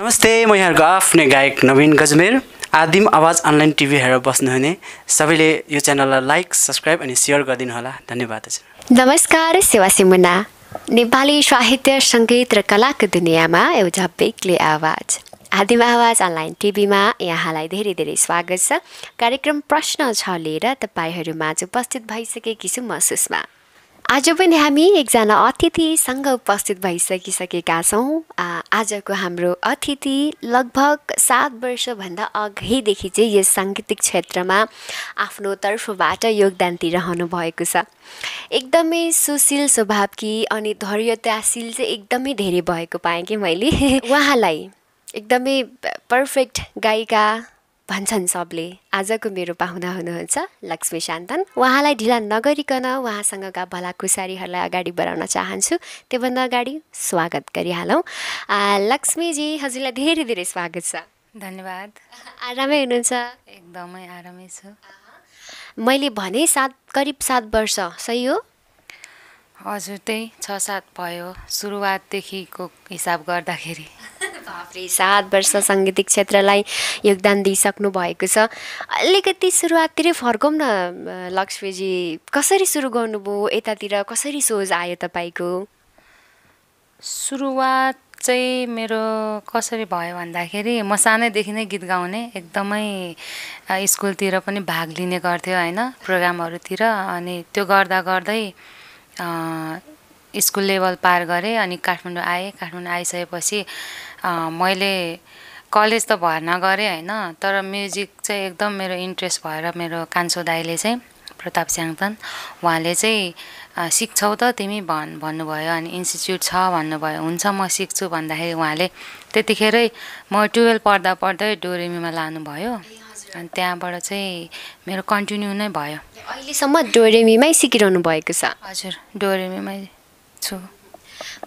नमस्ते म यहाँहरूको आफ्नै गायक नवीन गजमेर। आदिम आवाज अनलाइन टिभी हेरेर बस्नुहुने सबैले यो च्यानललाई लाइक सब्सक्राइब अनि सेयर गरिदिनु होला धन्यवाद नमस्कार सेवा सिमुना। नेपाली साहित्य सङ्गीत र कलाको दुनियाँमा एउटा बेग्लै आवाज। आदिम आवाज अनलाइन टिभीमा यहाँलाई धेरै धेरै स्वागत छ। कार्यक्रम प्रश्न छ लिएर तपाईँहरूमाझ उपस्थित भइसकेकी छु म सुषमा। आज पनि हामी एकजना अतिथिसँग उपस्थित भइसकिसकेका छौँ। आजको हाम्रो अतिथि लगभग सात वर्षभन्दा अघिदेखि चाहिँ यस साङ्गीतिक क्षेत्रमा आफ्नो तर्फबाट योगदान दिइरहनु भएको छ। एकदमै सुशील स्वभावकी अनि धैर्यताशील चाहिँ एकदमै धेरै भएको पाएँ कि मैले। उहाँलाई एकदमै पर्फेक्ट गायिका भन्छन् सबले। आजको मेरो पाहुना हुनुहुन्छ लक्ष्मी शान्तन। उहाँलाई ढिला नगरिकन उहाँसँगका भलाकुसारीहरूलाई अगाडि बढाउन चाहन्छु। त्योभन्दा अगाडि स्वागत गरिहालौँ। आ, लक्ष्मीजी हजुरलाई धेरै धेरै स्वागत छ। धन्यवाद। आरामै हुनुहुन्छ? एकदमै आरामै छु। मैले भने सात करिब सात वर्ष सही हो? हजुर त्यही छ सात भयो। सुरुवातदेखिको हिसाब गर्दाखेरि। बाफ्रे सात वर्ष साङ्गीतिक क्षेत्रलाई योगदान दिइसक्नु भएको छ। अलिकति सुरुवाततिरै फर्कौँ न लक्ष्मीजी। कसरी सुरु गर्नुभयो? यतातिर कसरी सोच आयो तपाईँको? सुरुवात चाहिँ मेरो कसरी भयो भन्दाखेरि म सानैदेखि नै गीत गाउने एकदमै स्कुलतिर पनि भाग लिने गर्थ्यो होइन प्रोग्रामहरूतिर। अनि त्यो गर्दा गर्दै स्कुल लेभल पार गरेँ अनि काठमाडौँ आएँ। काठमाडौँ आइसकेपछि मैले कलेज त भर्ना गरेँ होइन तर म्युजिक चाहिँ एकदम मेरो इन्ट्रेस्ट भएर मेरो कान्छो दाईले चाहिँ प्रताप स्याङतन उहाँले चाहिँ सिक्छौ त तिमी भन् भन्नुभयो अनि इन्स्टिच्युट छ भन्नुभयो हुन्छ म सिक्छु भन्दाखेरि उहाँले त्यतिखेरै म टुवेल्भ पढ्दा पढ्दै डोरेमीमा लानुभयो अनि त्यहाँबाट चाहिँ मेरो कन्टिन्यू नै भयो। अहिलेसम्म डोरेमीमै सिकिरहनु भएको छ? हजुर डोरेमीमै छु।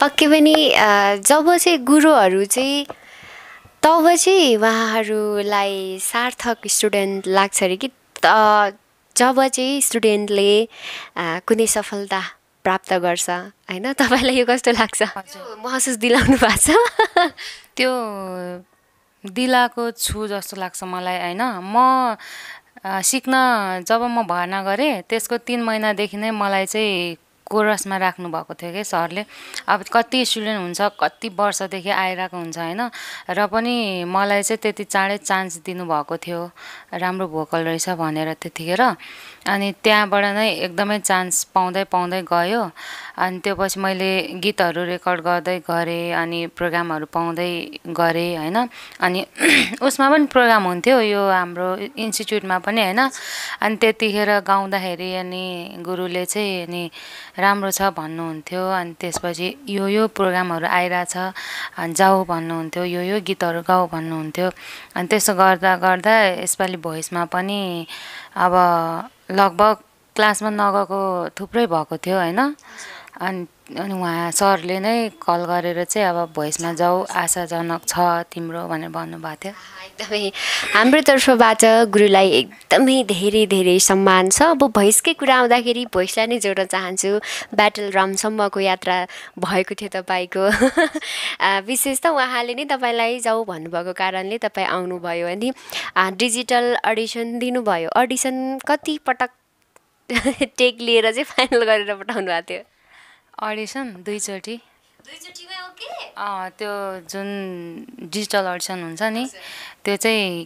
पक्कै पनि जब चाहिँ गुरुहरू चाहिँ तब चाहिँ उहाँहरूलाई सार्थक स्टुडेन्ट लाग्छ अरे कि जब चाहिँ स्टुडेन्टले कुनै सफलता प्राप्त गर्छ होइन? तपाईँलाई यो कस्तो लाग्छ। महसुस दिलाउनु भएको छ। त्यो दिलाएको छु जस्तो लाग्छ मलाई होइन? म सिक्न जब म भर्ना गरेँ त्यसको तिन महिनादेखि नै मलाई चाहिँ कोरसमा राख्नुभएको थियो कि सरले? अब कति स्टुडेन्ट हुन्छ कति वर्षदेखि आइरहेको हुन्छ होइन? र पनि मलाई चाहिँ त्यति चाँडै चान्स दिनुभएको थियो राम्रो भोकल रहेछ भनेर त्यतिखेर। अनि त्यहाँबाट नै एकदमै चान्स पाउँदै पाउँदै गयो। अनि त्यो पछि मैले गीतहरू रेकर्ड गर्दै गरेँ अनि प्रोग्रामहरू पाउँदै गरेँ होइन। अनि उसमा पनि प्रोग्राम हुन्थ्यो यो हाम्रो इन्स्टिच्युटमा पनि होइन। अनि त्यतिखेर गाउँदाखेरि अनि गुरुले चाहिँ अनि राम्रो छ भन्नुहुन्थ्यो। अनि त्यसपछि यो यो प्रोग्रामहरू आइरहेछ। अनि जाऊ भन्नुहुन्थ्यो यो यो गीतहरू गाऊ भन्नुहुन्थ्यो। अनि त्यसो गर्दा गर्दा यसपालि भोइसमा पनि अब लगभग क्लासमा नगएको थुप्रै भएको थियो होइन। अनि अनि उहाँ सरले नै कल गरेर चाहिँ अब भोइसमा जाऊ आशाजनक छ तिम्रो भनेर भन्नुभएको थियो। एकदमै। हाम्रो तर्फबाट गुरुलाई एकदमै धेरै धेरै सम्मान छ। अब भोइसकै कुरा आउँदाखेरि भोइसलाई नै जोड्न चाहन्छु। ब्याटल रामसम्मको यात्रा भएको थियो तपाईँको। विशेष त उहाँले नै तपाईँलाई जाऊ भन्नुभएको कारणले तपाईँ आउनुभयो अनि डिजिटल अडिसन दिनुभयो। अडिसन कति पटक टेक लिएर चाहिँ फाइनल गरेर पठाउनु भएको थियो। अडिसन दुईचोटि। त्यो जुन डिजिटल अडिसन हुन्छ नि त्यो चाहिँ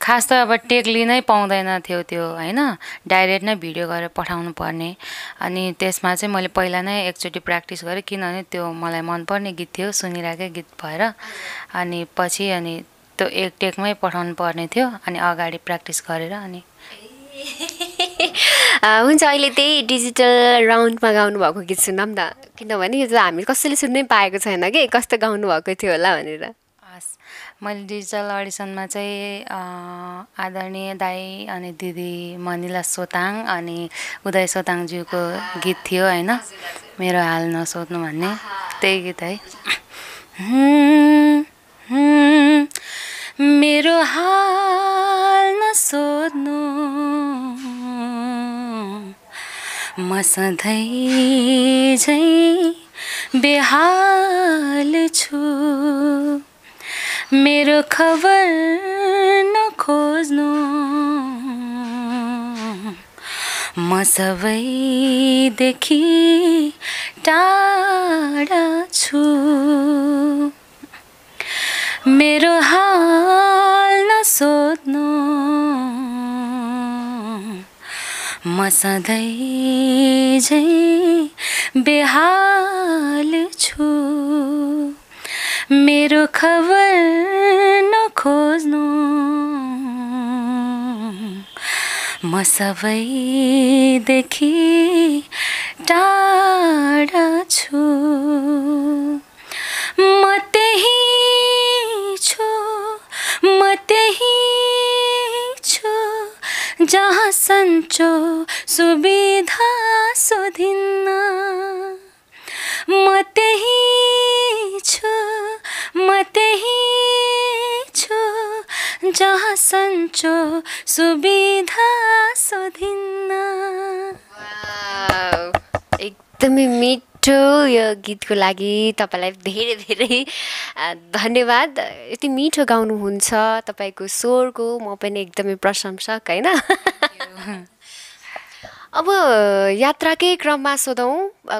खास त अब टेक लिनै पाउँदैन थियो त्यो होइन? डाइरेक्ट नै भिडियो गरेर पठाउनु पर्ने। अनि त्यसमा चाहिँ मैले पहिला नै एकचोटि प्र्याक्टिस गरेँ किनभने त्यो मलाई मनपर्ने गीत थियो सुनिरहेकै गीत भएर। अनि पछि अनि त्यो एक टेकमै पठाउनु पर्ने थियो अनि अगाडि प्र्याक्टिस गरेर अनि हुन्छ अहिले त्यही डिजिटल राउन्डमा गाउनु भएको गीत सुनौँ न किनभने यो त हामी कसैले सुन्नै पाएको छैन कि? कस्तो गाउनु भएको थियो होला भनेर। हस् मैले डिजिटल अडिसनमा चाहिँ आदरणीय दाई अनि दिदी मनिला सोताङ अनि उदय सोताङज्यूको गीत थियो होइन? मेरो हाल नसोध्नु भन्ने। त्यही गीत हुँ, मेरो हाल नसोध्नु। म सधैँ झै बेहाल छु। मेरो खबर नखोज्नु म सबैदेखि टाढा छु। मेरो हाल नसोध्नु म सधैँ बेहाल छु। मेरो खबर नखोज्नु म सबैदेखि टाढा छु। जहाँ सन्चो सुविधा सोधिन्न। म त्यही छु म त्यही छु जहाँ सन्चो सुविधा सोधिन्न। एकदमै मिठो यो गीतको लागि। तपाईँलाई धेरै धेरै धन्यवाद। यति मिठो गाउनुहुन्छ तपाईँको स्वरको म पनि एकदमै प्रशंसक होइन? अब यात्राकै क्रममा सोधौँ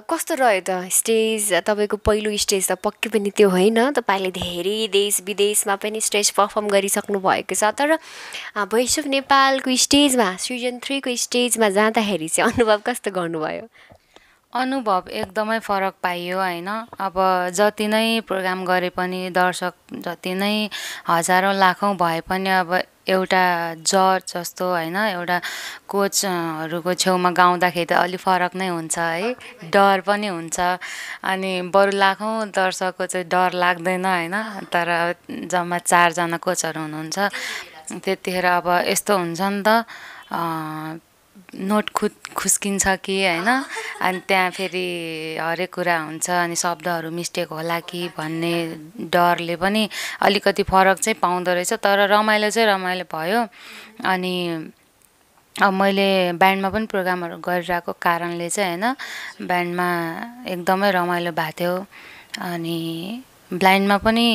कस्तो रह्यो त स्टेज? तपाईँको पहिलो स्टेज त पक्कै पनि त्यो होइन। तपाईँले धेरै देश विदेशमा पनि स्टेज पर्फर्म गरिसक्नु भएको छ। तर भोइस अफ नेपालको स्टेजमा सिजन थ्रीको स्टेजमा जाँदाखेरि चाहिँ अनुभव कस्तो गर्नुभयो? अनुभव एकदमै फरक पाइयो होइन? अब जति नै प्रोग्राम गरे पनि दर्शक जति नै हजारौँ लाखौँ भए पनि अब एउटा जज जस्तो होइन? एउटा कोचहरूको छेउमा गाउँदाखेरि त अलिक फरक नै हुन्छ है? डर पनि हुन्छ। अनि बरु लाखौँ दर्शकको चाहिँ डर लाग्दैन होइन? तर जम्मा चारजना कोचहरू हुनुहुन्छ। त्यतिखेर अब यस्तो हुन्छ नि त नोट खुद खुस्किन्छ कि होइन? अनि त्यहाँ फेरि हरेक कुरा हुन्छ अनि शब्दहरू मिस्टेक होला कि भन्ने डरले पनि अलिकति फरक चाहिँ पाउँदो रहेछ। तर रमाइलो चाहिँ रमाइलो भयो। अनि अब मैले ब्यान्डमा पनि प्रोग्रामहरू गरिरहेको कारणले चाहिँ होइन ब्यान्डमा एकदमै रमाइलो भएको थियो। अनि ब्लाइन्डमा पनि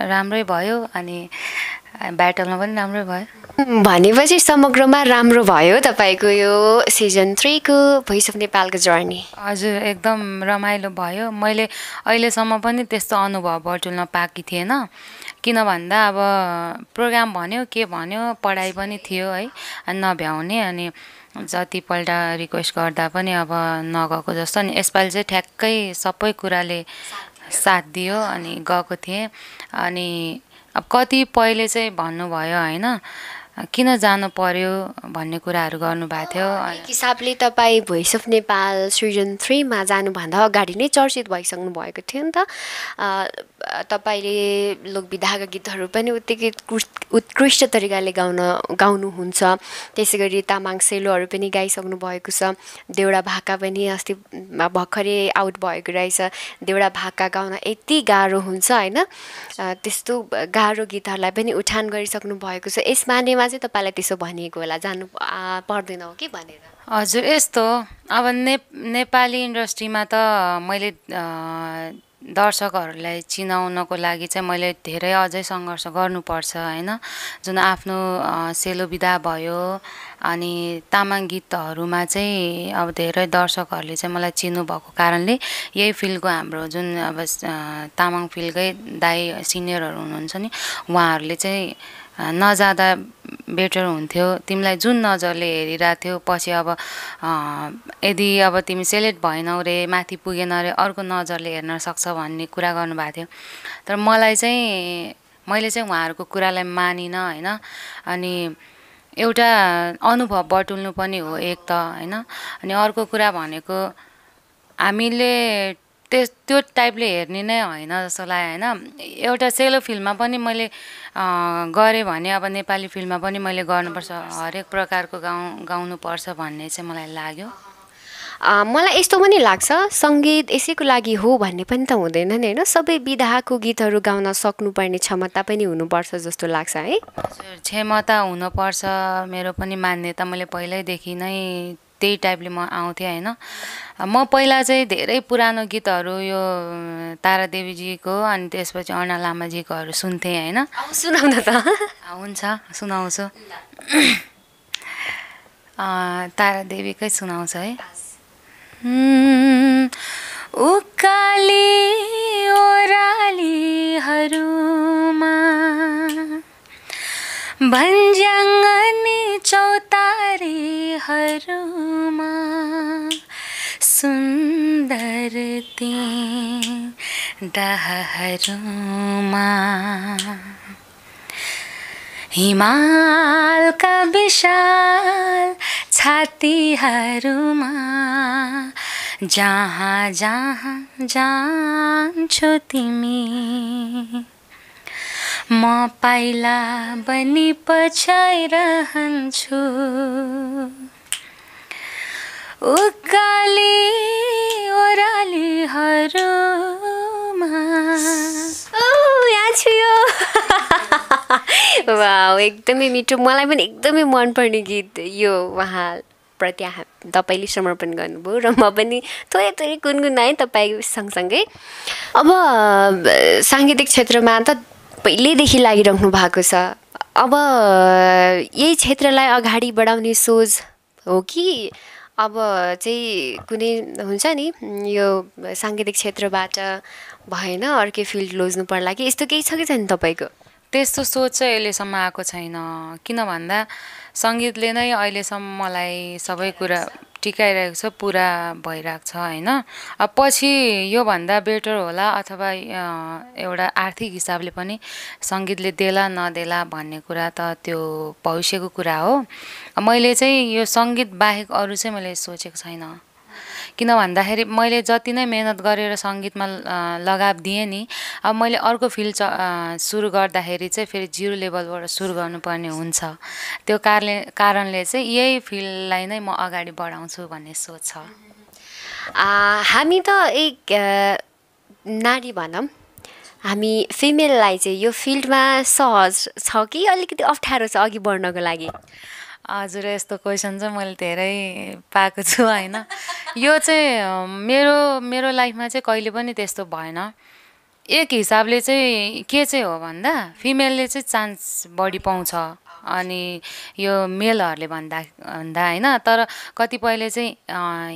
राम्रै भयो अनि ब्याटलमा पनि राम्रै भयो। भनेपछि समग्रमा राम्रो भयो तपाईँको यो सिजन थ्रीको भोइस अफ नेपालको जर्नी। हजुर एकदम रमाइलो भयो। मैले अहिलेसम्म पनि त्यस्तो अनुभव बटुल्न पाएकी थिएन। किन भन्दा अब प्रोग्राम भन्यो के भन्यो पढाइ पनि थियो है नभ्याउने अनि जतिपल्ट रिक्वेस्ट गर्दा पनि अब नगएको जस्तो। अनि यसपालि चाहिँ ठ्याक्कै सबै कुराले साथ दियो अनि गएको थिएँ। अनि अब कति पहिले चाहिँ भन्नुभयो होइन किन जानु पर्यो भन्ने कुराहरू गर्नुभएको थियो। एक हिसाबले तपाईँ भोइस अफ नेपाल सिजन थ्रीमा जानुभन्दा अगाडि नै चर्चित भइसक्नु भएको थियो नि त। तपाईँले लोकविधाका गीतहरू पनि उत्तिकै उत्कृष्ट- तरिकाले गाउन गाउनुहुन्छ। त्यसै गरी तामाङ सेलोहरू पनि गाइसक्नु भएको छ। देउडा भाका पनि अस्ति भर्खरै आउट भएको रहेछ। देउडा भाका गाउन यति गाह्रो हुन्छ होइन? त्यस्तो गाह्रो गीतहरूलाई पनि उठान गरिसक्नु भएको छ। यस मानेमा चाहिँ तपाईँलाई त्यसो भनिएको होला। जानु पर्दैन हो कि भनेर? हजुर यस्तो। अब ने नेपाली इन्डस्ट्रीमा त मैले दर्शकहरूलाई चिनाउनको लागि चाहिँ मैले धेरै अझै सङ्घर्ष गर्नुपर्छ होइन? जुन आफ्नो सेलो विधा भयो अनि तामाङ गीतहरूमा चाहिँ अब धेरै दर्शकहरूले चाहिँ मलाई चिन्नुभएको कारणले यही फिल्डको हाम्रो जुन अब तामाङ फिल्डकै दाई सिनियरहरू हुनुहुन्छ नि उहाँहरूले चाहिँ नजाँदा बेटर हुन्थ्यो। तिमीलाई जुन नजरले हेरिरहेको थियो पछि अब यदि अब तिमी सेलेक्ट भएनौ रे माथि पुगेन रे अर्को नजरले हेर्न सक्छ भन्ने कुरा गर्नुभएको थियो। तर मलाई चाहिँ मैले चाहिँ उहाँहरूको कुरालाई मानिनँ होइन? अनि एउटा अनुभव बटुल्नु पनि हो एक त होइन? अनि अर्को कुरा भनेको हामीले त्यस त्यो टाइपले हेर्ने नै होइन जस्तो लाग्यो होइन? एउटा सेलो फिल्ममा पनि मैले गरेँ भने अब नेपाली फिल्ममा पनि मैले गर्नुपर्छ हरेक प्रकारको गाउँ गाउनुपर्छ भन्ने चाहिँ मलाई लाग्यो। मलाई यस्तो पनि लाग्छ सङ्गीत यसैको लागि हो भन्ने पनि त हुँदैन नि होइन? सबै विधाको गीतहरू गाउन सक्नुपर्ने क्षमता पनि हुनुपर्छ जस्तो लाग्छ है? क्षमता हुनुपर्छ मेरो पनि मान्यता मैले पहिल्यैदेखि नै त्यही टाइपले म आउँथेँ होइन। म पहिला चाहिँ धेरै पुरानो गीतहरू यो तारा देवीजीको अनि त्यसपछि अर्ना लामाजीकोहरू सुन्थेँ होइन। सुनाउन त। हुन्छ सुनाउँछु। तारा देवीकै सुनाउँछ है। उकाली ओरालीहरूमा भन्ज्याङ्गनी चौतारीहरूमा सुन्दर ती डाहरूमा हिमालका विशाल छातीहरूमा जहाँ जहाँ जान्छौ तिमी। म पाइला बनी पछाइरहन्छु उकाली ओह्रालीहरूमा यहाँ छु वा एकदमै मिठो। मलाई पनि एकदमै मनपर्ने गीत यो उहाँ प्रति तपाईँले समर्पण गर्नुभयो र म पनि थोरै थोरै गुनगुनाएँ तपाईँ सँगसँगै। अब साङ्गीतिक क्षेत्रमा त पहिल्यैदेखि लागिराख्नु भएको छ। अब यही क्षेत्रलाई अगाडि बढाउने सोच हो कि अब चाहिँ कुनै हुन्छ नि यो साङ्गीतिक क्षेत्रबाट भएन अर्कै फिल्ड लोज्नु पर्ला कि? यस्तो केही छ कि छैन तपाईँको? त्यस्तो सोच चाहिँ अहिलेसम्म आएको छैन। किन भन्दा सङ्गीतले नै अहिलेसम्म मलाई सबै कुरा टिकाइरहेको छ पुरा भइरहेको छ होइन? अब पछि योभन्दा बेटर होला अथवा एउटा आर्थिक हिसाबले पनि सङ्गीतले देला नदेला भन्ने कुरा त त्यो भविष्यको कुरा हो। मैले चाहिँ यो सङ्गीत बाहेक अरू चाहिँ मैले सोचेको छैन। किन भन्दाखेरि मैले जति नै मेहनत गरेर सङ्गीतमा लगाव दिएँ नि अब मैले अर्को फिल्ड सुरु गर्दाखेरि चाहिँ फेरि जिरो लेभलबाट सुरु गर्नुपर्ने हुन्छ। त्यो कारणले कारणले चाहिँ यही फिल्डलाई नै म अगाडि बढाउँछु भन्ने सोच छ। हामी त एक नारी भनौँ। हामी फिमेललाई चाहिँ यो फिल्डमा सहज छ कि अलिकति अप्ठ्यारो छ अघि बढ्नको लागि? हजुर यस्तो क्वेसन चाहिँ मैले धेरै पाएको छु होइन। यो चाहिँ मेरो मेरो लाइफमा चाहिँ कहिले पनि त्यस्तो भएन। एक हिसाबले चाहिँ के चाहिँ हो भन्दा फिमेलले चाहिँ चान्स बढी पाउँछ। अनि यो मेलहरूले भन्दा भन्दा होइन तर कतिपयले चाहिँ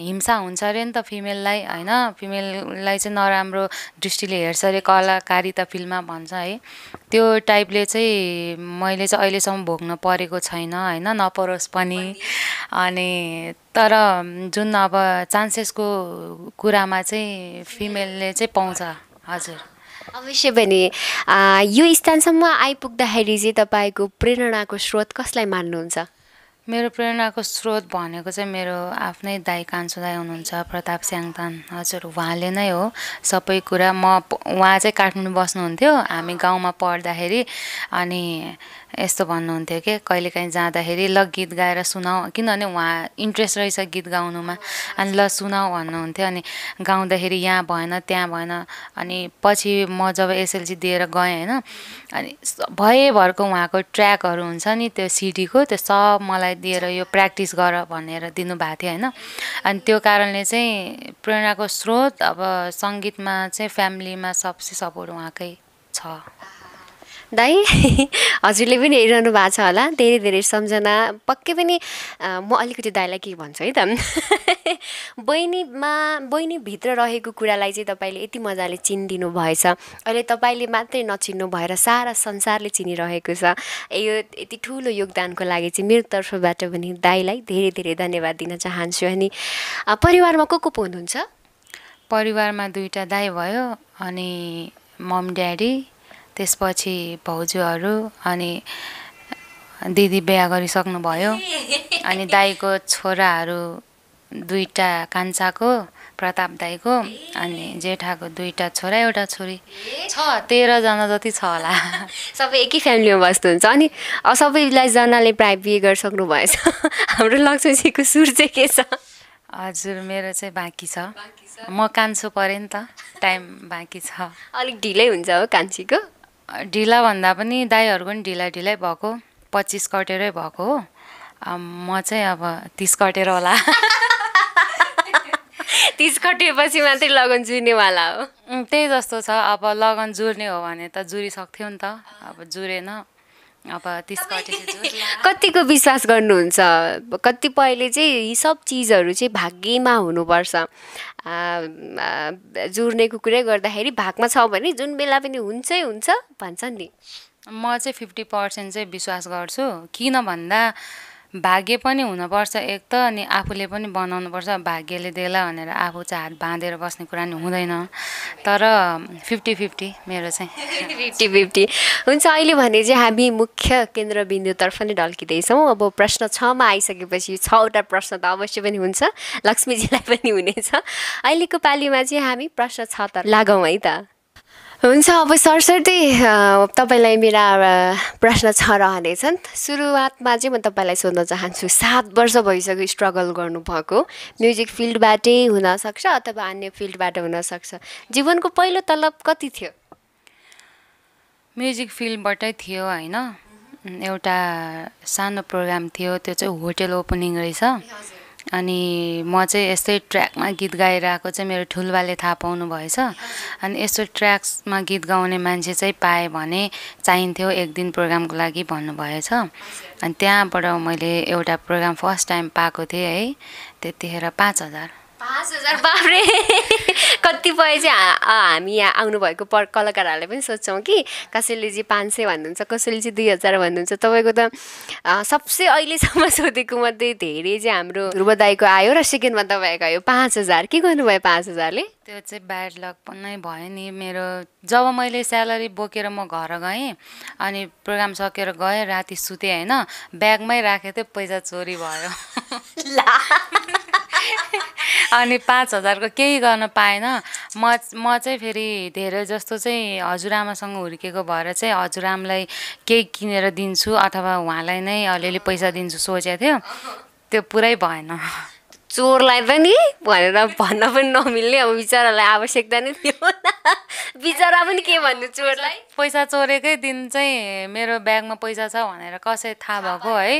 हिंसा हुन्छ अरे नि त फिमेललाई होइन? फिमेललाई चाहिँ नराम्रो दृष्टिले हेर्छ अरे कलाकारिता फिल्ममा भन्छ है। त्यो टाइपले चाहिँ मैले चाहिँ अहिलेसम्म भोग्न परेको छैन होइन? नपरोस् पनि। अनि तर जुन अब चान्सेसको कुरामा चाहिँ फिमेलले चाहिँ पाउँछ हजुर। अवश्य पनि यो स्थानसम्म आइपुग्दाखेरि चाहिँ तपाईँको प्रेरणाको स्रोत कसलाई मान्नुहुन्छ? मेरो प्रेरणाको स्रोत भनेको चाहिँ मेरो आफ्नै दाई कान्छो दाई हुनुहुन्छ प्रताप स्याङतान। हजुर उहाँले नै हो सबै कुरा। म उहाँ चाहिँ काठमाडौँ बस्नुहुन्थ्यो। हामी गाउँमा पढ्दाखेरि अनि यस्तो भन्नुहुन्थ्यो कि? कहिलेकाहीँ जाँदाखेरि ल गीत गाएर सुनाऊ। किनभने उहाँ इन्ट्रेस्ट रहेछ गीत गाउनुमा। अनि ल सुनाऊ भन्नुहुन्थ्यो अनि गाउँदाखेरि यहाँ भएन त्यहाँ भएन। अनि पछि म जब एसएलसी दिएर गएँ होइन अनि भएभरको उहाँको ट्र्याकहरू हुन्छ नि त्यो सिडीको त्यो सब मलाई दिएर यो प्र्याक्टिस गर भनेर दिनुभएको थियो होइन। अनि त्यो कारणले चाहिँ प्रेरणाको स्रोत अब सङ्गीतमा चाहिँ फ्यामिलीमा सबसे सपोर्ट उहाँकै छ। दाई हजुरले पनि हेरिरहनु भएको छ होला। धेरै धेरै सम्झना। पक्कै पनि म अलिकति दाईलाई के भन्छु है त? बहिनीमा बहिनीभित्र रहेको कुरालाई चाहिँ तपाईँले यति मजाले चिनिदिनु भएछ। अहिले तपाईँले मात्रै नचिन्नु भएर सारा संसारले चिनिरहेको छ। यो यति ठुलो योगदानको लागि चाहिँ मेरो तर्फबाट पनि दाईलाई धेरै धेरै धन्यवाद दिन चाहन्छु। अनि परिवारमा को को हुनुहुन्छ? परिवारमा दुईवटा दाई भयो अनि मम ड्याडी। त्यसपछि भाउजूहरू अनि दिदी बिहा गरिसक्नुभयो। अनि दाईको छोराहरू दुईवटा कान्छाको प्रताप दाईको अनि जेठाको दुईवटा छोरा एउटा छोरी। छ तेह्रजना जति छ होला। सबै एकै फ्यामिलीमा बस्नुहुन्छ। अनि सबैलाई जनाले प्राय बिहे गरिसक्नु भएछ। हाम्रो लक्ष्मीजीको सुर चाहिँ के छ? हजुर मेरो चाहिँ बाँकी छ। म कान्छो परेँ नि त। टाइम बाँकी छ। अलिक ढिलै हुन्छ हो कान्छीको? ढिला भन्दा पनि दाईहरूको पनि ढिला ढिलै भएको पच्चिस कटेरै भएको हो। म चाहिँ अब तिस कटेर होला। तिस कटेपछि मात्रै लगन जुर्नेवाला हो। त्यही जस्तो छ। अब लगन जुर्ने हो भने त जुरिसक्थ्यो नि त। अब जुरेन। अब कतिको विश्वास गर्नुहुन्छ? कतिपयले चाहिँ यी सब चिजहरू चाहिँ भाग्यमा हुनुपर्छ। जुर्नेको कुरै गर्दाखेरि भागमा छ भने जुन बेला पनि हुन्छै हुन्छ भन्छ नि। म चाहिँ फिफ्टी पर्सेन्ट चाहिँ विश्वास गर्छु। किन भन्दा भाग्य पनि हुनुपर्छ एक त अनि आफूले पनि बनाउनुपर्छ। भाग्यले देला भनेर आफू चाहिँ हात बाँधेर बस्ने कुरा नि हुँदैन। तर फिफ्टी फिफ्टी मेरो चाहिँ। Fifty fifty. हुन्छ अहिले भने चाहिँ हामी मुख्य केन्द्रबिन्दुतर्फ नै ढल्किँदैछौँ। अब प्रश्न छमा आइसकेपछि छवटा प्रश्न त अवश्य पनि हुन्छ। लक्ष्मीजीलाई पनि हुनेछ। अहिलेको पालीमा चाहिँ हामी प्रश्न छ त लागौँ है त। हुन्छ अब सरसर्ती अ, तपाईँलाई मेरा प्रश्न छ रहनेछन्। सुरुवातमा चाहिँ म तपाईँलाई सोध्न चाहन्छु सात वर्ष भइसक्यो स्ट्रगल गर्नुभएको। म्युजिक फिल्डबाटै हुनसक्छ अथवा अन्य फिल्डबाट हुनसक्छ? जीवनको पहिलो तलब कति थियो? म्युजिक फिल्डबाटै थियो होइन? एउटा सानो प्रोग्राम थियो त्यो चाहिँ होटेल ओपनिङ रहेछ। अनि म चाहिँ यस्तै ट्र्याकमा गीत गाइरहेको चाहिँ मेरो ठुल्बाले थाहा पाउनु भएछ। अनि यस्तो ट्र्याक्समा गीत गाउने मान्छे चाहिँ पाएँ भने चाहिन्थ्यो एक दिन प्रोग्रामको लागि भन्नुभएछ। अनि त्यहाँबाट मैले एउटा प्रोग्राम फर्स्ट टाइम पाएको थिएँ है त्यतिखेर पाँच हजार। पाँच हजार बाफ्रे कतिपय चाहिँ हामी यहाँ आउनुभएको पर कलाकारहरूले पनि सोध्छौँ कि कसैले चाहिँ पाँच सय भन्नुहुन्छ कसैले चाहिँ दुई हजार भन्नुहुन्छ। तपाईँको त सबसे अहिलेसम्म सोधेको मध्ये धेरै चाहिँ हाम्रो ध्रुवदाईको आयो र सेकेन्डमा तपाईँको आयो पाँच हजार। के गर्नुभयो पाँच हजारले? त्यो चाहिँ ब्याड लक पनि भयो नि। मेरो जब मैले स्यालेरी बोकेर म घर गएँ अनि प्रोग्राम सकेर गएँ राति सुतेँ होइन ब्यागमै राखेको थिएँ पैसा चोरी भयो। अनि पाँच हजारको केही गर्न पाएन। म म चाहिँ फेरि धेरै जस्तो चाहिँ हजुरआमासँग हुर्केको भएर चाहिँ हजुरआमालाई केही किनेर दिन्छु अथवा उहाँलाई नै अलिअलि पैसा दिन्छु सोचेको थियो। त्यो पुरै भएन। चोरलाई पनि भनेर भन्न पनि नमिल्ने अब बिचरालाई आवश्यकता नै थियो बिचरा पनि के भन्नु चोरलाई? पैसा चोरेकै दिन चाहिँ मेरो ब्यागमा पैसा छ भनेर कसै थाहा भएको है।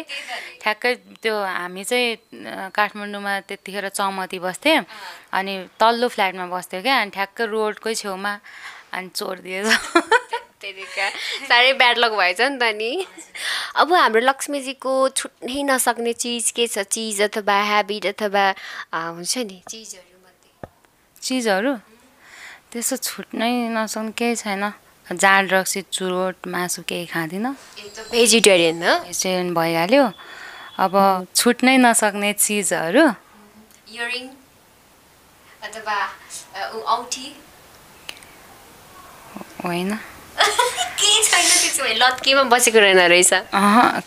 ठ्याक्कै त्यो हामी चाहिँ काठमाडौँमा त्यतिखेर चमती बस्थेँ अनि तल्लो फ्ल्याटमा बस्थ्यो क्या अनि ठ्याक्कै रोडकै छेउमा अनि चोर दिएछ। साह्रै ब्याड लक भएछ नि त नि। अब हाम्रो लक्ष्मीजीको छुट्नै नसक्ने चिज के छ? चिज अथवा ह्याबिट अथवा हुन्छ नि चिजहरू मध्ये। चिजहरू? त्यसो छुट्नै नसक्ने केही छैन। जाँड रक्सी चुरोट मासु केही खाँदिनँ। एकदम भेजिटेरियन हो भेजिटेरियन भइहाल्यो। अब छुट्नै नसक्ने चिजहरू? इयरिङ अथवा औँठी। होइन। केही छैन त्यसो भए लत केमा बसेको रहेन रहेछ।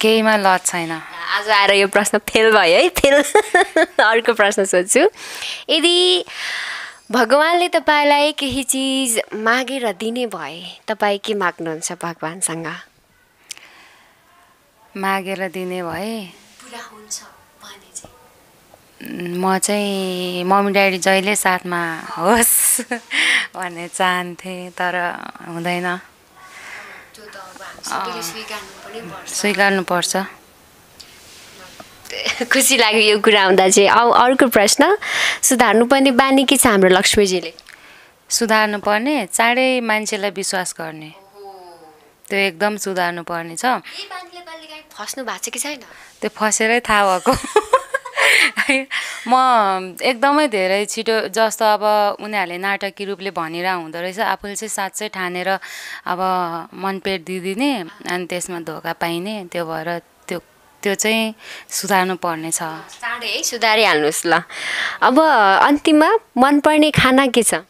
केहीमा लत छैन। आज आएर यो प्रश्न फेल भयो है फेल। अर्को प्रश्न सोध्छु। यदि भगवान्ले तपाईँलाई केही चिज मागेर दिने भए तपाईँ के माग्नुहुन्छ भगवान्सँग? मागेर दिने भए? म चाहिँ मम्मी ड्याडी जहिले साथमा होस् भन्ने चाहन्थेँ तर हुँदैन। स्वीकार्नुपर्छ खुसी लाग्यो यो कुरा आउँदा चाहिँ। औ अर्को प्रश्न। सुधार्नु पर्ने बानी के छ हाम्रो लक्ष्मीजीले? सुधार्नु पर्ने चाँडै मान्छेलाई विश्वास गर्ने। त्यो एकदम सुधार्नु पर्ने छ। फस्नु भएको छ कि छैन? त्यो फसेरै थाहा भएको। म एकदमै धेरै छिटो जस्तो अब उनीहरूले नाटकीय रूपले भनिरह हुँदो रहेछ आफूले चाहिँ साँच्चै ठानेर अब मनपेट दिइदिने अनि त्यसमा धोका पाइने त्यो भएर त्यो त्यो चाहिँ सुधार्नु पर्ने छ चाँडै है सुधारिहाल्नुहोस् ल। अब अन्तिममा मनपर्ने खाना के छ?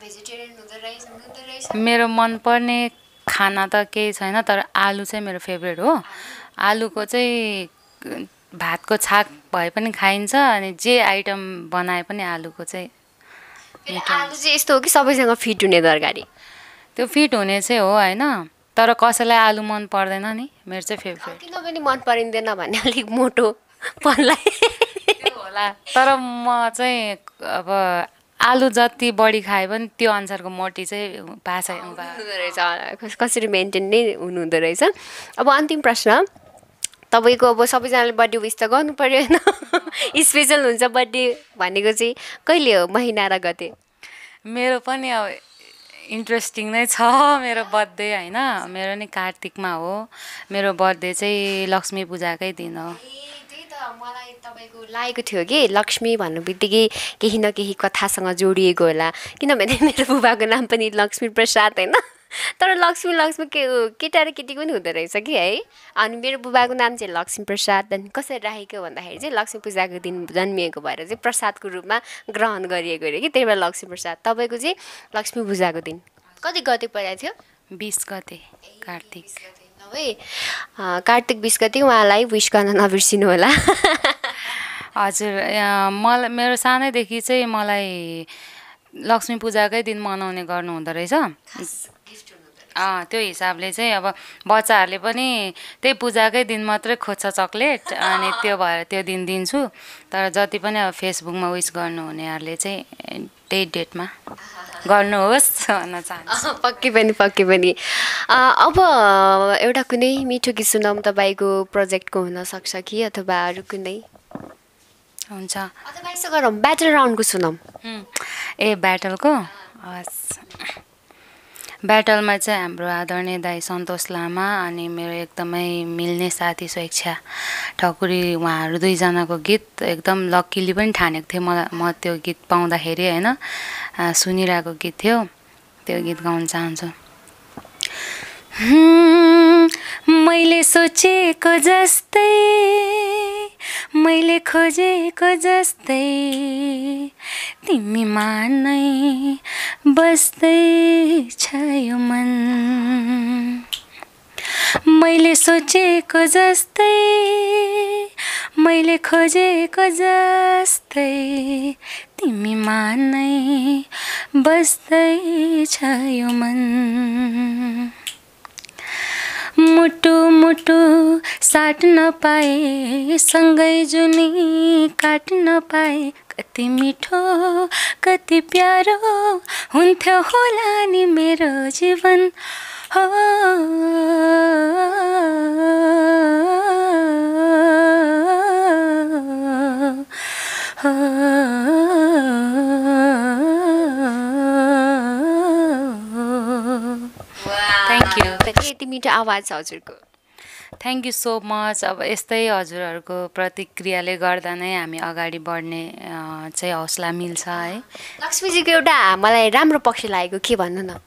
भेजिटेरियन हुँदो रहेछ हुँदो रहेछ। मेरो मनपर्ने खाना त केही छैन तर आलु चाहिँ मेरो फेभरेट हो। आलुको चाहिँ भातको छाक भए पनि खाइन्छ अनि जे आइटम बनाए पनि आलुको चाहिँ आलु चाहिँ यस्तो हो कि सबैसँग फिट हुने तरकारी त्यो फिट हुने चाहिँ हो होइन तर कसैलाई आलु मन पर्दैन नि मेरो चाहिँ फेभरेट किन पनि मन परिँदैन भने अलिक मोटो पर्लाई त्यो होला तर म चाहिँ अब आलु जति बढी खाए पनि त्यो अनुसारको मोटी चाहिँ हुँदो रहेछ। कस- कसरी मेन्टेन नै हुनुहुँदो रहेछ। अब अन्तिम प्रश्न। तपाईँको अब सबैजनाले बर्थडे विस त गर्नु पऱ्यो होइन? स्पेसल हुन्छ बर्थडे भनेको चाहिँ कहिले हो महिना र गते? मेरो पनि अब इन्ट्रेस्टिङ नै छ मेरो बर्थडे होइन। मेरो नि कार्तिकमा हो। मेरो बर्थडे चाहिँ लक्ष्मी पूजाकै दिन हो। त्यही त मलाई तपाईँको लागेको थियो कि लक्ष्मी भन्नु बित्तिकै केही न केही कथासँग जोडिएको होला। किनभने मेरो बुबाको नाम पनि लक्ष्मी प्रसाद होइन। तर लक्ष्मी लक्ष्मी के केटा र केटीको पनि हुँदो रहेछ कि है? अनि मेरो बुबाको नाम चाहिँ लक्ष्मी प्रसाद अनि कसरी राखेको भन्दाखेरि चाहिँ लक्ष्मी पूजाको दिन जन्मिएको भएर चाहिँ प्रसादको रूपमा ग्रहण गरिएको अरे कि? त्यही भएर लक्ष्मी प्रसाद। तपाईँको चाहिँ लक्ष्मी पूजाको दिन कति गते परेको थियो? बिस गते कार्तिक। है कार्तिक बिस गते उहाँलाई विस गर्न नबिर्सिनु होला। हजुर मलाई मेरो सानैदेखि चाहिँ मलाई लक्ष्मी पूजाकै दिन मनाउने गर्नु हुँदो रहेछ त्यो हिसाबले चाहिँ अब बच्चाहरूले पनि त्यही पूजाकै दिन मात्रै खोज्छ चक्लेट अनि त्यो भएर त्यो दिन दिन्छु। तर जति पनि अब फेसबुकमा विस गर्नुहुनेहरूले चाहिँ त्यही डेटमा गर्नुहोस् भन्न चाहन्छु। पक्कै पनि पक्कै पनि। अब एउटा कुनै मिठो गीत सुनाउँ तपाईँको प्रोजेक्टको हुनसक्छ कि अथवा अरू कुनै? हुन्छ। अथवा यसो गरौँ ब्याटल राउन्डको सुनाउँ। उम्, ए ब्याटलको हस्। ब्याटलमा चाहिँ हाम्रो आदरणीय दाई सन्तोष लामा अनि मेरो एकदमै मिल्ने साथी स्वेच्छा ठकुरी उहाँहरू दुईजनाको गीत एकदम लक्कीली पनि ठानेको थिएँ मलाई म त्यो गीत पाउँदाखेरि होइन सुनिरहेको गीत थियो। त्यो गीत गाउन चाहन्छु। मैले सोचेको जस्तै मैले खोजेको जस्तै तिमीमा नै बस्दैछ यो मन। मैले सोचेको जस्तै मैले खोजेको जस्तै तिमीमा नै बस्दैछ यो मन। मुटु मुटु साट्न पाए सँगै जुनी काट्न पाए। कति मिठो कति प्यारो हुन्थ्यो होला नि मेरो जीवन। हो। Thank you. यति मिठो आवाज छ हजुरको। थ्याङ्क यू सो मच अब यस्तै हजुरहरूको प्रतिक्रियाले गर्दा नै हामी अगाडि बढ्ने चाहिँ हौसला मिल्छ है। लक्ष्मीजीको एउटा मलाई राम्रो पक्ष लागेको के भन्नु न?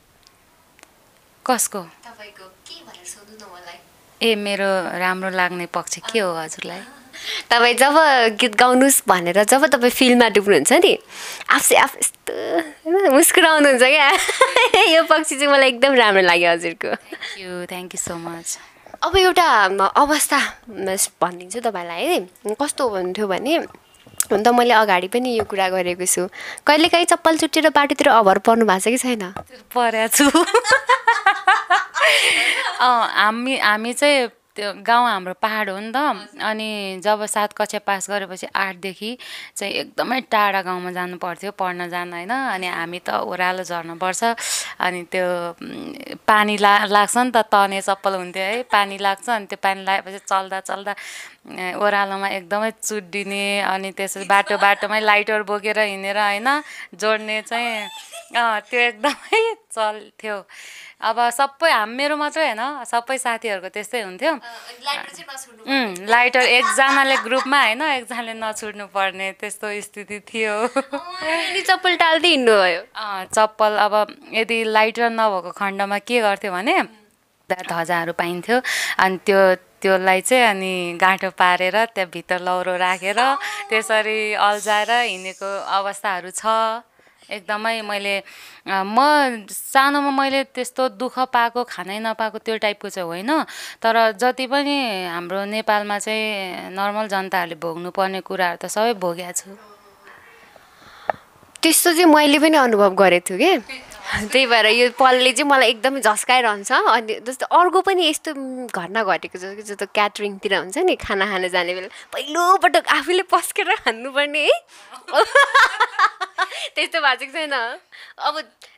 कसको? तपाईँको के भनेर सोध्नु न मलाई? ए मेरो राम्रो लाग्ने पक्ष के हो हजुरलाई? तपाईँ जब गीत गाउनुहोस् भनेर जब तपाईँ फिल्डमा डुब्नुहुन्छ नि आफै आफ यस्तो होइन मुस्कुराउनुहुन्छ क्या? यो पक्ष चाहिँ मलाई एकदम राम्रो लाग्यो हजुरको। Thank you thank you so much अब एउटा अवस्था भनिदिन्छु तपाईँलाई है। कस्तो हुन्थ्यो भने हुन त मैले अगाडि पनि यो कुरा गरेको छु। कहिलेकाहीँ चप्पल चुट्टिएर बाटोतिर अभर पर्नु भएको छ कि छैन? परेको छु। हामी हामी चाहिँ त्यो गाउँ हाम्रो पाहाड हो नि त। अनि जब सात कक्षा पास गरेपछि आठदेखि चाहिँ एकदमै टाढा गाउँमा जानु पर्थ्यो पढ्न जान होइन। अनि हामी त ओह्रालो झर्नुपर्छ। अनि त्यो पानी ला लाग्छ नि त तने चप्पल हुन्थ्यो है पानी लाग्छ। अनि त्यो पानी लागेपछि चल्दा चल्दा ओह्रालोमा एकदमै चुड्डिने अनि त्यसपछि बाटो बाटोमै लाइटर बोकेर हिँडेर होइन जोड्ने चाहिँ त्यो एकदमै चल्थ्यो। अब सबै हाम मेरो मात्रै होइन सबै साथीहरूको त्यस्तै हुन्थ्यो। लाइटर एकजनाले ग्रुपमा होइन एकजनाले नछुड्नु पर्ने त्यस्तो स्थिति थियो। चप्पल टाल्दै हिँड्नु भयो चप्पल अब यदि लाइटर नभएको खण्डमा के गर्थ्यो भने धजाहरू पाइन्थ्यो। अनि त्यो त्यसलाई चाहिँ अनि गाँठो पारेर त्यहाँ भित्र लौरो राखेर त्यसरी अल्झाएर हिँडेको अवस्थाहरू छ। एकदमै मैले म सानोमा मैले त्यस्तो दुःख पाएको खानै नपाएको त्यो टाइपको चाहिँ होइन। तर जति पनि हाम्रो नेपालमा चाहिँ नर्मल जनताहरूले भोग्नुपर्ने कुराहरू त सबै भोगेको छु। त्यस्तो चाहिँ मैले पनि अनुभव गरेको छु कि? त्यही भएर यो पलले चाहिँ मलाई एकदमै झस्काइरहन्छ। अनि जस्तो अर्को पनि यस्तो घटना घटेको छ कि जस्तो क्याटरिङतिर हुन्छ नि खाना खान जाने बेला। पहिलोपटक आफूले पस्केर खानुपर्ने है। त्यस्तो भएको छैन। अब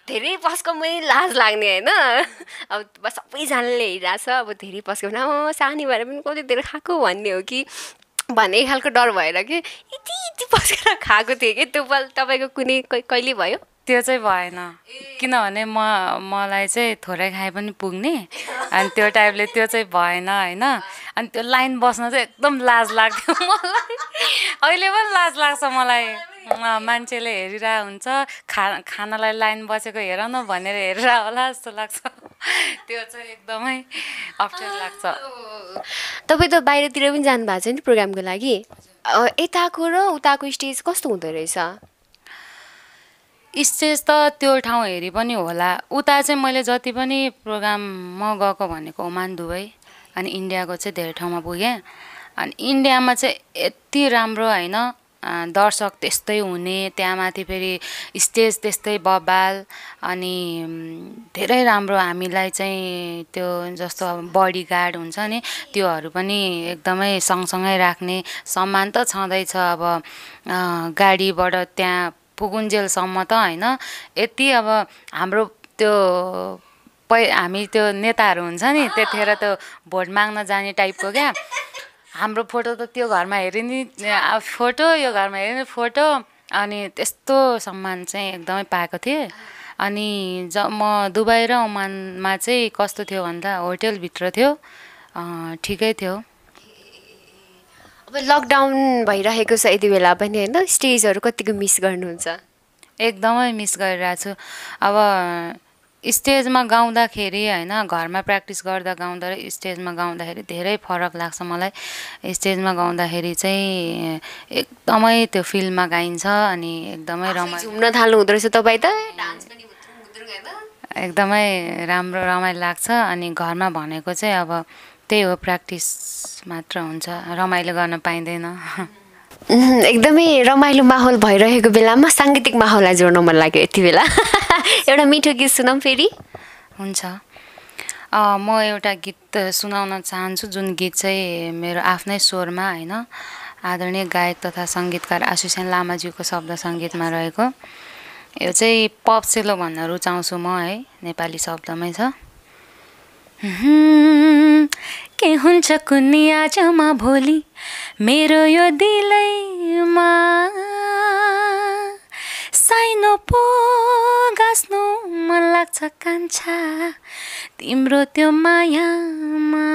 धेरै पस्को पनि लाज लाग्ने होइन। अब सबैजनाले हेरिरहेको छ अब धेरै पस्क्यो भने अँ सानी भएर पनि कति धेरै खाएको भन्ने हो कि भन्ने खालको डर भएर कि यति यति पस्केर खाएको थिएँ कि त्यो पल तपाईँको कुनै कहिले भयो? त्यो चाहिँ भएन। किनभने म मलाई चाहिँ थोरै खाए पनि पुग्ने। अनि त्यो टाइपले त्यो चाहिँ भएन होइन। अनि त्यो लाइन बस्न चाहिँ एकदम लाज लाग्थ्यो मलाई। अहिले पनि लाज लाग्छ मलाई। मान्छेले हेरिरहेको हुन्छ। खा खानालाई लाइन बसेको हेर न भनेर हेरेर होला जस्तो लाग्छ। त्यो चाहिँ एकदमै अप्ठ्यारो लाग्छ। तपाईँ त बाहिरतिर पनि जानुभएको छ नि प्रोग्रामको लागि। यताको र उताको स्टेज कस्तो हुँदो रहेछ? स्टेज त त्यो ठाउँ हेरी पनि होला। उता चाहिँ मैले जति पनि प्रोग्राम म गएको भनेको ओमान दुबई अनि इन्डियाको चाहिँ धेरै ठाउँमा पुगेँ। अनि इन्डियामा चाहिँ यति राम्रो होइन दर्शक त्यस्तै हुने त्यहाँ माथि फेरि स्टेज त्यस्तै बबाल अनि धेरै राम्रो हामीलाई चाहिँ त्यो जस्तो अब बडी गार्ड हुन्छ नि त्योहरू पनि एकदमै सँगसँगै राख्ने सम्मान त छँदैछ अब गाडीबाट त्यहाँ पुगुन्जेलसम्म त होइन। यति अब हाम्रो त्यो पै हामी त्यो नेताहरू हुन्छ नि त्यतिखेर त्यो भोट माग्न जाने टाइपको क्या। हाम्रो फोटो त त्यो घरमा हेऱ्यो नि आ, फोटो यो घरमा हेऱ्यो नि फोटो। अनि त्यस्तो सम्मान चाहिँ एकदमै पाएको थिएँ। अनि ज म दुबई र ओमानमा चाहिँ कस्तो थियो भन्दा होटेलभित्र थियो। ठिकै थियो। अब लकडाउन भइरहेको छ यति बेला पनि होइन स्टेजहरू कतिको मिस गर्नुहुन्छ? एकदमै मिस गरिरहेको छु। अब स्टेजमा गाउँदाखेरि होइन घरमा प्र्याक्टिस गर्दा गाउँदा र स्टेजमा गाउँदाखेरि धेरै फरक लाग्छ मलाई। स्टेजमा गाउँदाखेरि चाहिँ एकदमै त्यो फिल्डमा गाइन्छ अनि एकदमै रमाइलो। झुम्न थाल्नु हुँदो रहेछ तपाईँ त? एकदमै राम्रो रमाइलो लाग्छ अनि घरमा भनेको चाहिँ अब त्यही हो प्र्याक्टिस मात्र हुन्छ। रमाइलो गर्न पाइँदैन। एकदमै रमाइलो माहौल भइरहेको बेलामा साङ्गीतिक माहौललाई जोड्न मन लाग्यो यति बेला। एउटा मिठो गीत सुनौँ फेरि। हुन्छ। म एउटा गीत सुनाउन चाहन्छु जुन गीत चाहिँ मेरो आफ्नै स्वरमा होइन आदरणीय गायक तथा सङ्गीतकार आशुसेन लामाज्यूको शब्द सङ्गीतमा रहेको। यो चाहिँ पप सेलो भन्न रुचाउँछु म है नेपाली शब्दमै छ। के हुन्छ कुन्नी आजमा भोलि? मेरो यो दिलैमा साइनो पो गाँच्नु मन लाग्छ कान्छा। तिम्रो त्यो मायामा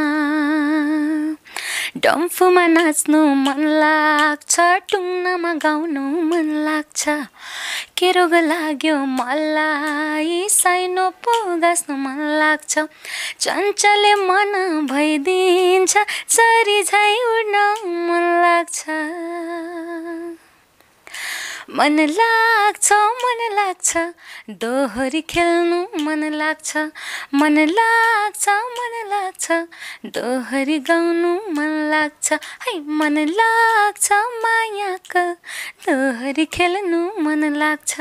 डम्फुमा नाच्नु मन लाग्छ टुङ्नामा गाउनु मन लाग्छ। के रोग लाग्यो मलाई साइनो पो गाँच्नु मन लाग्छ। चञ्चले मन भइदिन्छ चरी झै उड्न मन लाग्छ। मन लाग्छ मन लाग्छ। दोहोरी खेल्नु मन लाग्छ। मन लाग्छ मन लाग्छ। दोहोरी गाउनु मन लाग्छ। है मन लाग्छ मायाको। दोहोरी खेल्नु मन लाग्छ।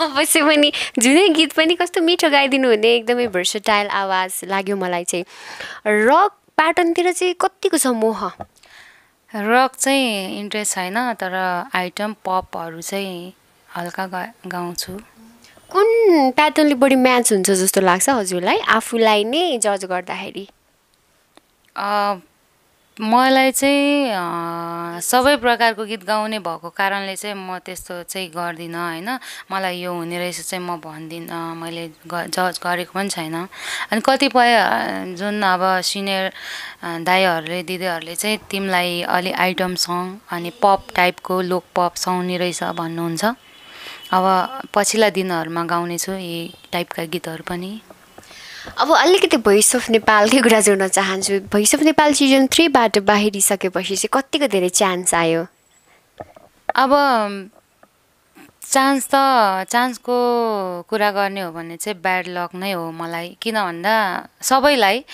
अवश्य पनि जुनै गीत पनि कस्तो मिठो गाइदिनु हुने एकदमै भर्सटाइल आवाज लाग्यो मलाई चाहिँ। रक प्याटर्नतिर चाहिँ कतिको छ मोह? रक चाहिँ इन्ट्रेस्ट छैन तर आइटम पपहरू चाहिँ हल्का गा गाउँछु। कुन प्याटर्नले बढी म्याच हुन्छ जस्तो लाग्छ हजुरलाई? आफूलाई नै जज गर्दाखेरि। मलाई चाहिँ सबै प्रकारको गीत गाउने भएको कारणले चाहिँ म त्यस्तो चाहिँ गर्दिनँ होइन। मलाई यो हुने रहेछ चाहिँ म भन्दिनँ मैले जज गरेको पनि छैन। अनि कतिपय जुन अब सिनियर अ, दाइहरूले दिदीहरूले चाहिँ तिमीलाई अलि आइटम सङ अनि पप टाइपको लोक पप सुहाउने रहेछ भन्नुहुन्छ। अब पछिल्ला दिनहरूमा गाउनेछु यी टाइपका गीतहरू पनि। अब अलिकति भोइस अफ नेपालकै कुरा जोड्न चाहन्छु। भोइस अफ नेपाल सिजन थ्रीबाट बाहिरिसकेपछि चाहिँ कतिको धेरै चान्स आयो? अब चान्स त चान्सको कुरा गर्ने हो भने चाहिँ ब्याड लक नै हो मलाई। किन भन्दा सबैलाई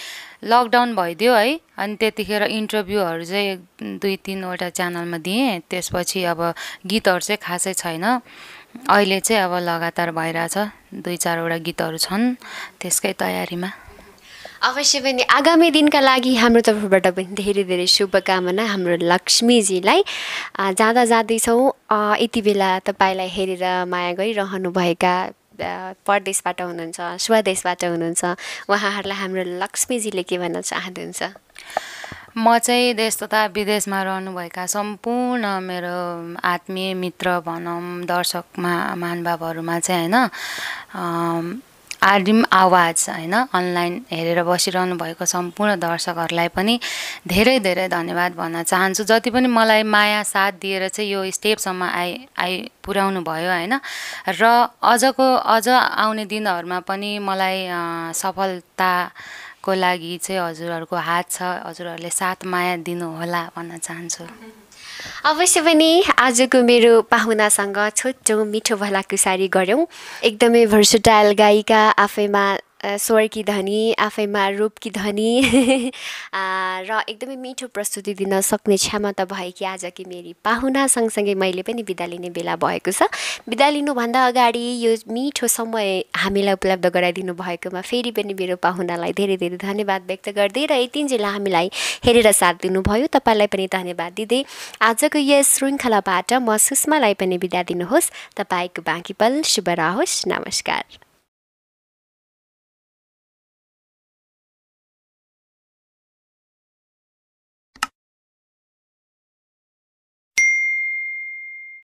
लकडाउन भइदियो है अनि त्यतिखेर इन्टरभ्यूहरू चाहिँ दुई तिनवटा च्यानलमा दिएँ। त्यसपछि अब गीतहरू चाहिँ खासै छैन। अहिले चाहिँ अब लगातार भइरहेछ। दुई चारवटा गीतहरू छन् त्यसकै तयारीमा। अवश्य पनि आगामी दिनका लागि हाम्रो तर्फबाट पनि धेरै धेरै शुभकामना हाम्रो लक्ष्मीजीलाई। जाँदा जाँदैछौँ यति बेला तपाईँलाई हेरेर माया गरिरहनुभएका परदेशबाट हुनुहुन्छ स्वदेशबाट हुनुहुन्छ। उहाँहरूलाई हाम्रो लक्ष्मीजीले के भन्न चाहनुहुन्छ? म चाहिँ देश तथा विदेशमा रहनुभएका सम्पूर्ण मेरो आत्मीय मित्र भनौँ दर्शकमा महानुभावहरूमा चाहिँ होइन आदिम आवाज होइन अनलाइन हेरेर बसिरहनु भएको सम्पूर्ण दर्शकहरूलाई पनि धेरै धेरै धन्यवाद भन्न चाहन्छु। जति पनि मलाई माया साथ दिएर चाहिँ यो स्टेपसम्म आइ आइ पुर्याउनु भयो होइन र अझको अझ आउने दिनहरूमा पनि मलाई अ, सफलताको लागि चाहिँ हजुरहरूको हात छ हजुरहरूले साथ माया दिनुहोला भन्न चाहन्छु। अवश्य पनि आजको मेरो पाहुनासँग छोटो मिठो भलाकुसारी गऱ्यौँ। एकदमै भर्सटाइल गायिका आफैमा स्वरकी धनी आफैमा रूपकी धनी। र एकदमै मिठो प्रस्तुति दिन सक्ने क्षमता भएकी आजकी मेरी पाहुना। सँगसँगै मैले पनि बिदा लिने बेला भएको छ। बिदा लिनुभन्दा अगाडि यो मिठो समय हामीलाई उपलब्ध गराइदिनु भएकोमा फेरि पनि मेरो पाहुनालाई धेरै धेरै धन्यवाद व्यक्त गर्दै र यतिन्जेल हामीलाई हेरेर साथ दिनुभयो। तपाईँलाई पनि धन्यवाद दिँदै आजको यस श्रृङ्खलाबाट म सुषमालाई पनि बिदा दिनुहोस्। तपाईँको बाँकी पल शुभ रहोस्। नमस्कार।